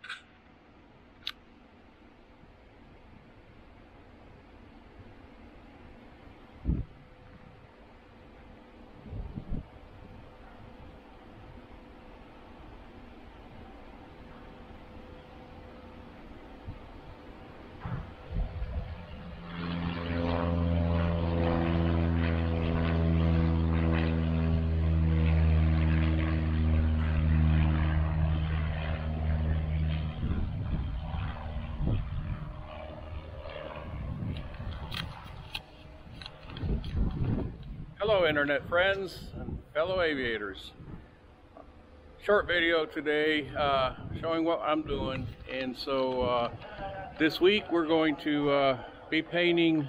you Hello internet friends and fellow aviators. Short video today uh, showing what I'm doing and so uh, this week we're going to uh, be painting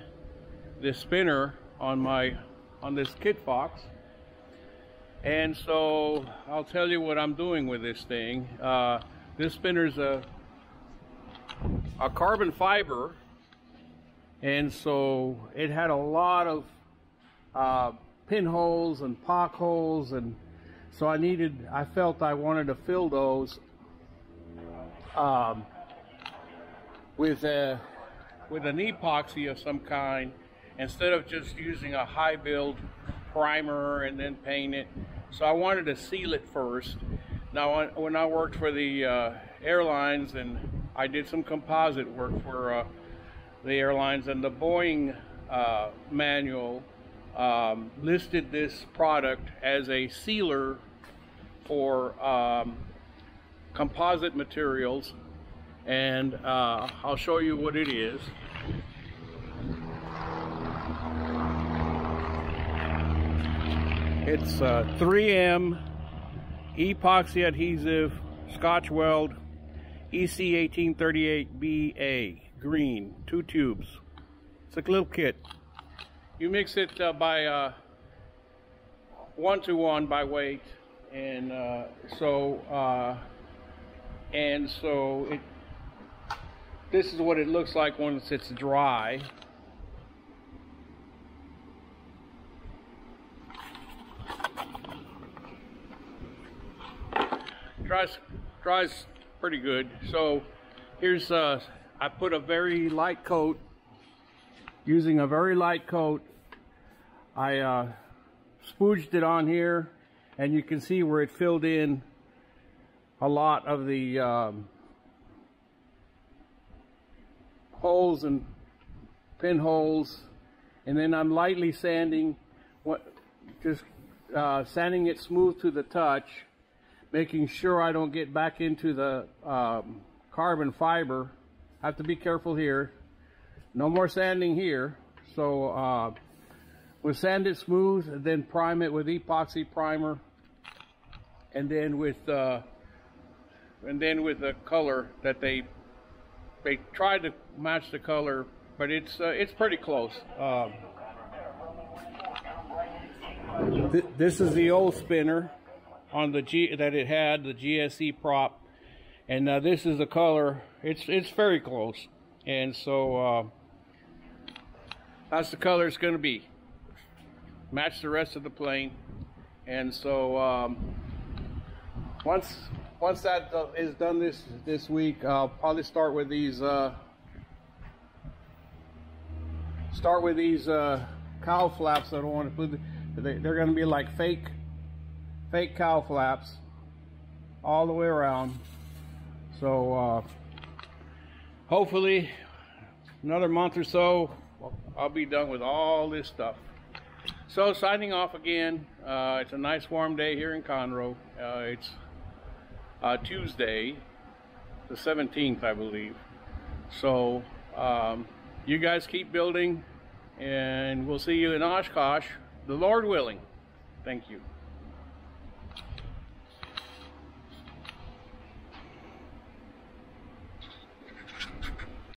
this spinner on my on this Kitfox and so I'll tell you what I'm doing with this thing. Uh, this spinner's a a carbon fiber and so it had a lot of uh, pinholes and pock holes and so I needed I felt I wanted to fill those um, with a with an epoxy of some kind instead of just using a high build primer and then paint it. So I wanted to seal it first. Now when I worked for the uh, airlines and I did some composite work for uh, the airlines and the Boeing uh, manual um, listed this product as a sealer for um, composite materials and uh, I'll show you what it is. It's uh, 3M epoxy adhesive Scotch Weld EC1838BA green, two tubes. It's a little kit. You mix it uh, by uh, one to one by weight, and uh, so uh, and so it. This is what it looks like once it's dry. Dries dries pretty good. So here's uh, I put a very light coat using a very light coat. I uh, spooged it on here and you can see where it filled in a lot of the um, holes and pinholes. And then I'm lightly sanding what just uh, sanding it smooth to the touch making sure I don't get back into the um, carbon fiber. I have to be careful here no more sanding here. So uh, we'll sand it smooth then prime it with epoxy primer. And then with uh, and then with the color that they they tried to match the color, but it's uh, it's pretty close. Um, th this is the old spinner on the G that it had the GSC prop, and uh, this is the color. It's it's very close, and so uh, that's the color it's going to be. Match the rest of the plane. And so um, once once that is done this this week, I'll probably start with these uh, start with these uh, cowl flaps. I don't want to put. They, they're going to be like fake fake cowl flaps all the way around. So uh, hopefully another month or so I'll be done with all this stuff. So signing off again. Uh, it's a nice warm day here in Conroe. Uh, it's uh, Tuesday, the 17th, I believe. So um, you guys keep building and we'll see you in Oshkosh, the Lord willing. Thank you.